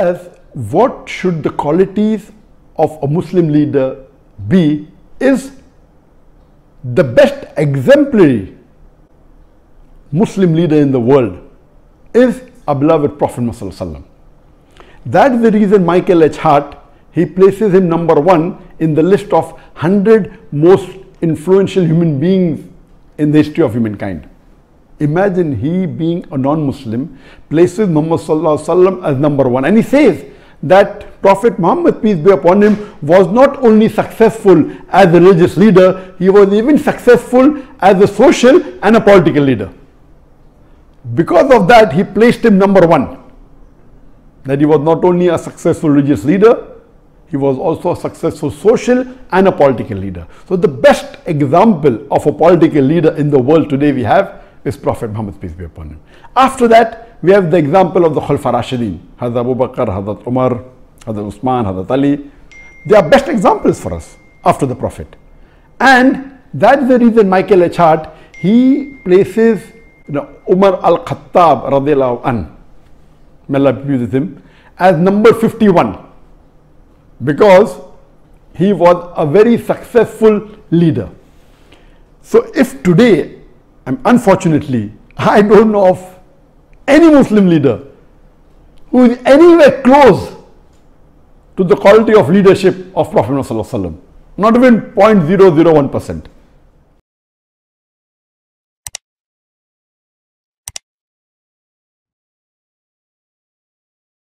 as what should the qualities of a Muslim leader be is the best exemplary Muslim leader in the world is our beloved Prophet Muhammad. That's the reason Michael H. Hart, he places him number one in the list of 100 most influential human beings in the history of humankind. Imagine he being a non-Muslim places Muhammad as number one and he says that Prophet Muhammad, peace be upon him, was not only successful as a religious leader, he was even successful as a social and a political leader. Because of that, he placed him number one. That he was not only a successful religious leader, he was also a successful social and a political leader. So the best example of a political leader in the world today we have is Prophet Muhammad, peace be upon him. After that, we have the example of the Khulfa Rashidin, Hazrat Abu Bakr, Hazrat Umar, Hazrat Usman, Hazrat Ali. They are best examples for us after the Prophet. And that's the reason Michael H. Hart, he places you know, Umar al-Khattab radiallahu an, may Allah be him, as number 51 because he was a very successful leader. So if today, unfortunately, I don't know of any Muslim leader who is anywhere close to the quality of leadership of Prophet Muhammad not even 0.001%.